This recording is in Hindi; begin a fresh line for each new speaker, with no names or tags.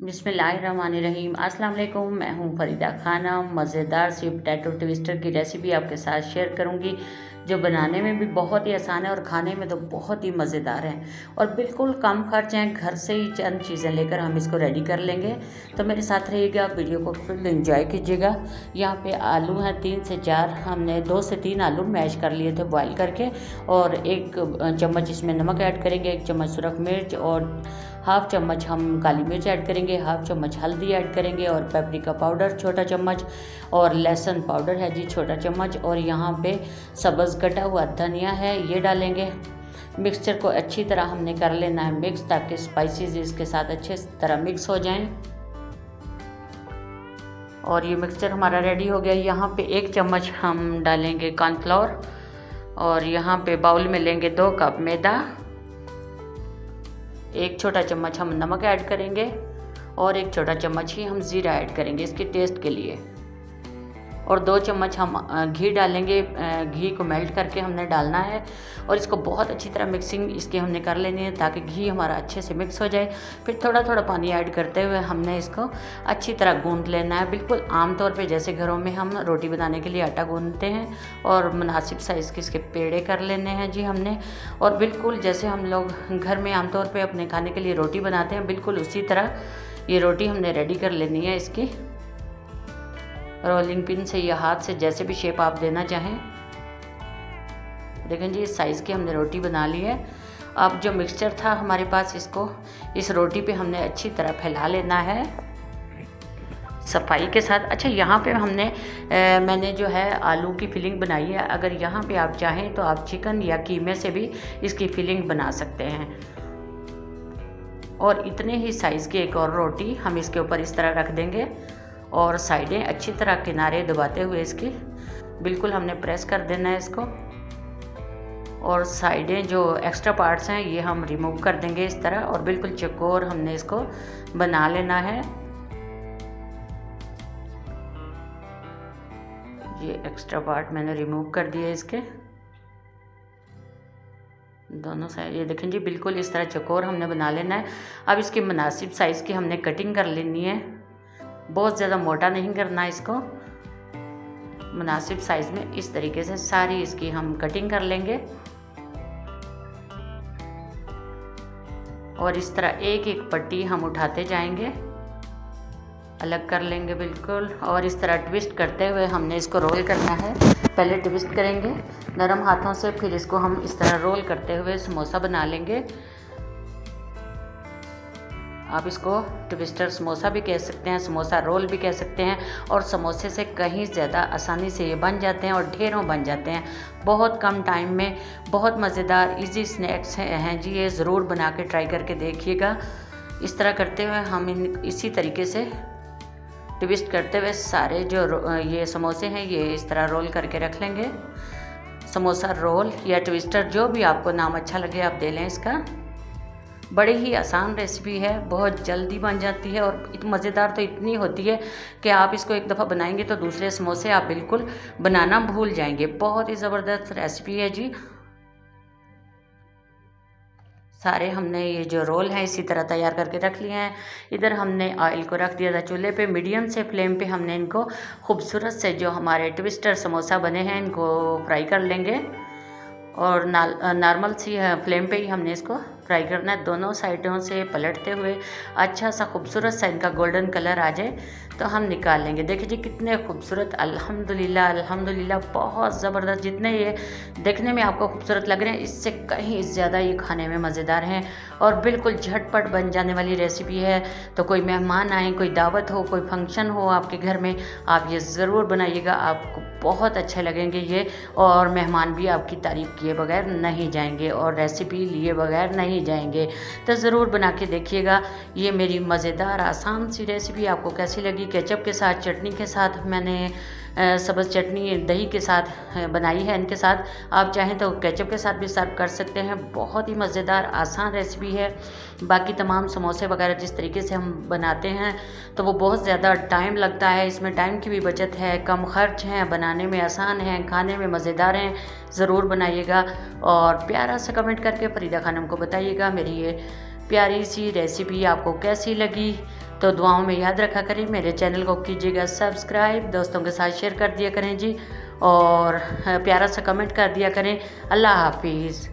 बिसमीम अस्सलाम मैं हूँ फरीदा खाना। मज़ेदार सी पोटैटो ट्विस्टर की रेसिपी आपके साथ शेयर करूँगी, जो बनाने में भी बहुत ही आसान है और खाने में तो बहुत ही मज़ेदार है। और बिल्कुल कम खर्च हैं, घर से ही चंद चीज़ें लेकर हम इसको रेडी कर लेंगे। तो मेरे साथ रहिएगा, वीडियो को फुल इंजॉय कीजिएगा। यहाँ पे आलू हैं, तीन से चार। हमने दो से तीन आलू मैश कर लिए थे बॉयल करके। और एक चम्मच इसमें नमक ऐड करेंगे, एक चम्मच सुरख मिर्च और हाफ़ चम्मच हम काली मिर्च ऐड करेंगे, हाफ़ चम्मच हल्दी ऐड करेंगे और पेपरिका पाउडर छोटा चम्मच और लहसुन पाउडर है जी, छोटा चम्मच। और यहाँ पे सब्ज़ कटा हुआ धनिया है, ये डालेंगे। मिक्सचर को अच्छी तरह हमने कर लेना है मिक्स ताकि स्पाइसेस इसके साथ अच्छे तरह मिक्स हो जाएँ। और ये मिक्सचर हमारा रेडी हो गया। यहाँ पे एक चम्मच हम डालेंगे कॉर्नफ्लोर और यहाँ पे बाउल में लेंगे दो कप मैदा। एक छोटा चम्मच हम नमक ऐड करेंगे और एक छोटा चम्मच ही हम ज़ीरा ऐड करेंगे इसके टेस्ट के लिए। और दो चम्मच हम घी डालेंगे घी को मेल्ट करके हमने डालना है और इसको बहुत अच्छी तरह मिक्सिंग इसकी हमने कर लेनी है ताकि घी हमारा अच्छे से मिक्स हो जाए। फिर थोड़ा थोड़ा पानी ऐड करते हुए हमने इसको अच्छी तरह गूंद लेना है। बिल्कुल आमतौर पर जैसे घरों में हम रोटी बनाने के लिए आटा गूंदते हैं और मुनासिब साइज़ के इसके पेड़े कर लेने हैं जी हमने। और बिल्कुल जैसे हम लोग घर में आमतौर पर अपने खाने के लिए रोटी बनाते हैं, बिल्कुल उसी तरह ये रोटी हमने रेडी कर लेनी है इसकी। रोलिंग पिन से या हाथ से जैसे भी शेप आप देना चाहें। देखें जी इस साइज़ की हमने रोटी बना ली है। अब जो मिक्सचर था हमारे पास इसको इस रोटी पे हमने अच्छी तरह फैला लेना है। सफ़ाई के साथ। अच्छा यहाँ पे हमने ए, मैंने जो है आलू की फिलिंग बनाई है। अगर यहाँ पे आप चाहें तो आप चिकन या कीमे से भी इसकी फिलिंग बना सकते हैं। और इतने ही साइज़ की एक और रोटी हम इसके ऊपर इस तरह रख देंगे। और साइडें अच्छी तरह किनारे दबाते हुए इसकी। बिल्कुल हमने प्रेस कर देना है इसको। और साइडें जो एक्स्ट्रा पार्ट्स हैं, ये हम रिमूव कर देंगे इस तरह और बिल्कुल चकोर हमने इसको बना लेना है। ये एक्स्ट्रा पार्ट मैंने रिमूव कर दिए इसके। दोनों साइड, ये देखें जी, बिल्कुल इस तरह चकोर हमने बना लेना है। अब इसकी मुनासिब साइज़ की हमने कटिंग कर लेनी है। बहुत ज़्यादा मोटा नहीं करना इसको। मुनासिब साइज़ में इस तरीके से सारी इसकी हम कटिंग कर लेंगे। और इस तरह एक एक पट्टी हम उठाते जाएँगे। अलग कर लेंगे बिल्कुल। और इस तरह ट्विस्ट करते हुए हमने इसको रोल करना है। पहले ट्विस्ट करेंगे। नरम हाथों से फिर इसको हम इस तरह रोल करते हुए समोसा बना लेंगे। आप इसको ट्विस्टर समोसा भी कह सकते हैं, समोसा रोल भी कह सकते हैं और समोसे से कहीं ज़्यादा आसानी से ये बन जाते हैं और ढेरों बन जाते हैं। बहुत कम टाइम में बहुत मज़ेदार इजी स्नैक्स हैं जी, ये ज़रूर बना के ट्राई करके देखिएगा। इस तरह करते हुए हम इन, इसी तरीके से ट्विस्ट करते हुए सारे जो ये समोसे हैं, ये इस तरह रोल करके रख लेंगे। समोसा रोल या ट्विस्टर जो भी आपको नाम अच्छा लगे आप दे लें इसका। बड़ी ही आसान रेसिपी है, बहुत जल्दी बन जाती है और मज़ेदार तो इतनी होती है कि आप इसको एक दफ़ा बनाएँगे तो दूसरे समोसे आप बिल्कुल बनाना भूल जाएँगे। बहुत ही ज़बरदस्त रेसिपी है जी। सारे हमने ये जो रोल हैं, इसी तरह तैयार करके रख लिए हैं। इधर हमने ऑयल को रख दिया था चूल्हे पे मीडियम से फ्लेम पे हमने इनको खूबसूरत से जो हमारे ट्विस्टर समोसा बने हैं, इनको फ्राई कर लेंगे। और नॉर्मल सी फ्लेम पे ही हमने इसको फ्राई करना है दोनों साइडों से पलटते हुए अच्छा सा खूबसूरत सा इनका गोल्डन कलर आ जाए तो हम निकाल लेंगे। देखिए जी, कितने खूबसूरत, अल्हम्दुलिल्लाह अल्हम्दुलिल्लाह, बहुत ज़बरदस्त, जितने ये देखने में आपको खूबसूरत लग रहे हैं, इससे कहीं ज़्यादा ये खाने में मज़ेदार हैं। और बिल्कुल झटपट बन जाने वाली रेसिपी है तो कोई मेहमान आए, कोई दावत हो, कोई फ़ंक्शन हो आपके घर में, आप ये ज़रूर बनाइएगा, आपको बहुत अच्छे लगेंगे ये। और मेहमान भी आपकी तारीफ़ किए बगैर नहीं जाएँगे, और रेसिपी लिए बगैर नहीं जाएँगे। तो ज़रूर बना के देखिएगा। ये मेरी मज़ेदार आसान सी रेसिपी आपको कैसी लगी? केचप के साथ, चटनी के साथ मैंने सब्ज़ चटनी दही के साथ बनाई है इनके साथ। आप चाहें तो केचप के साथ भी सर्व कर सकते हैं। बहुत ही मज़ेदार, आसान रेसिपी है। बाकी तमाम समोसे वगैरह जिस तरीके से हम बनाते हैं तो वो बहुत ज़्यादा टाइम लगता है। इसमें टाइम की भी बचत है, कम खर्च हैं, बनाने में आसान है, खाने में मज़ेदार हैं। ज़रूर बनाइएगा और प्यारा सा कमेंट करके फरीदा खानम को बताइएगा मेरी ये प्यारी सी रेसिपी आपको कैसी लगी। तो दुआओं में याद रखा करें, मेरे चैनल को कीजिएगा सब्सक्राइब, दोस्तों के साथ शेयर कर दिया करें जी, और प्यारा सा कमेंट कर दिया करें। अल्लाह हाफिज़।